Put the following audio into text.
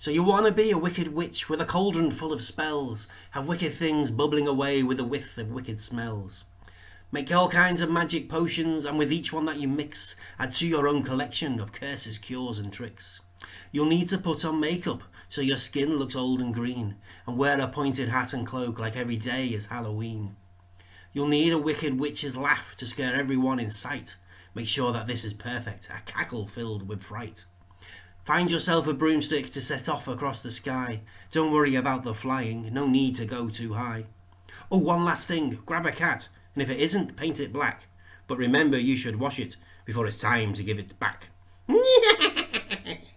So you want to be a wicked witch with a cauldron full of spells, have wicked things bubbling away with a whiff of wicked smells. Make all kinds of magic potions, and with each one that you mix, add to your own collection of curses, cures, and tricks. You'll need to put on makeup so your skin looks old and green, and wear a pointed hat and cloak like every day is Halloween. You'll need a wicked witch's laugh to scare everyone in sight. Make sure that this is perfect, a cackle filled with fright. Find yourself a broomstick to set off across the sky. Don't worry about the flying, no need to go too high. Oh, one last thing, grab a cat and if it isn't, paint it black. But remember, you should wash it before it's time to give it back.